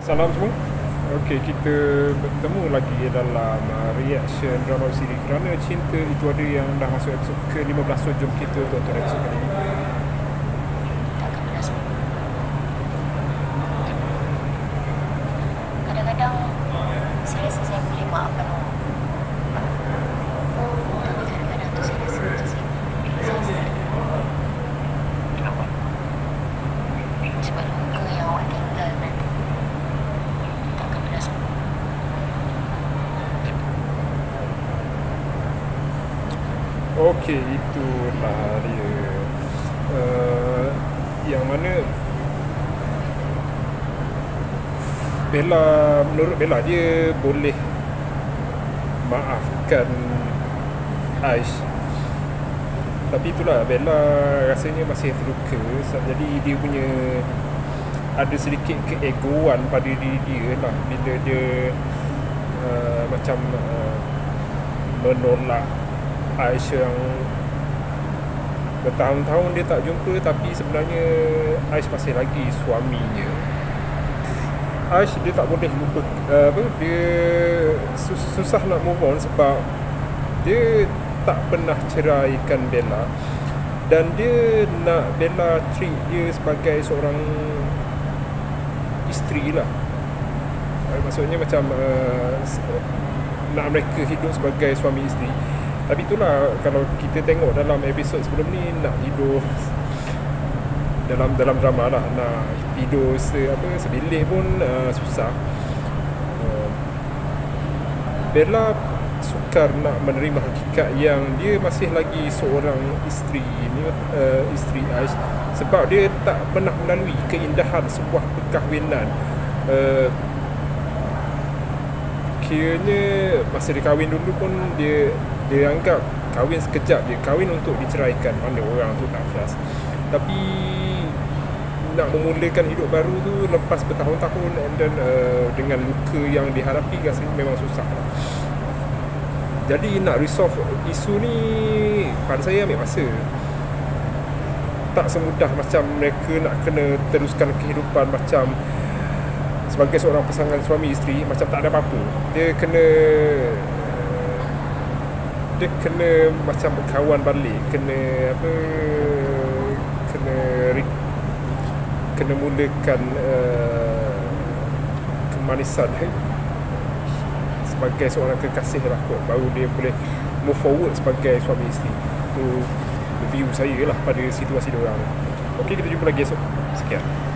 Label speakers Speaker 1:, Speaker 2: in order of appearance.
Speaker 1: Salam semua. Okey, kita bertemu lagi dalam uh, reaction drama siri Kerana Cinta Itu Ada yang dah masuk episod ke-15 So, jom kita tonton episod kali ini.
Speaker 2: Kadang-kadang saya rasa saya boleh maafkan orang. Tapi kadang-kadang tu saya rasa macam saya saya sendiri.
Speaker 3: Kenapa?
Speaker 2: Sebab luka yang awak tinggalkan tak akan pernah sembuh.
Speaker 1: Okey, itulah dia. Uh, yang mana? Bella menurut Bella dia boleh maafkan Aish tapi itulah Bella rasanya masih terluka. Jadi dia punya ada sedikit keegoan pada diri dia lah. Bila dia uh, macam uh, menolak Aish yang bertahun-tahun dia tak jumpa tapi sebenarnya Aish masih lagi suaminya. Aish dia tak boleh lupa uh, apa dia sus- susah nak move on sebab dia tak pernah ceraikan Bella. Dan dia nak Bella treat dia sebagai seorang isteri lah uh, maksudnya macam uh, nak mereka hidup sebagai suami isteri tapi itulah kalau kita tengok dalam episod sebelum ni nak hidup dalam dalam drama lah nak tidur se apa sebilik pun uh, susah. Uh, Bella sukar nak menerima hakikat yang dia masih lagi seorang isteri ni uh, isteri Aish sebab dia tak pernah melalui keindahan sebuah perkahwinan. Uh, kiranya masa dia kahwin dulu pun dia dia anggap kahwin sekejap je kahwin untuk diceraikan mana orang tu tak ikhlas tapi nak memulakan hidup baru tu lepas bertahun-tahun and then uh, dengan luka yang dihadapi rasanya memang susah lah. Jadi nak resolve isu ni pada saya ambil masa. Tak semudah macam mereka nak kena teruskan kehidupan macam sebagai seorang pasangan suami isteri macam tak ada apa-apa. Dia kena dia kena macam berkawan balik, kena apa kena kena mulakan uh, kemanisan eh, sebagai seorang kekasih lah kot baru dia boleh move forward sebagai suami isteri. Tu view saya lah pada situasi dia orang. Okey kita jumpa lagi esok. Sekian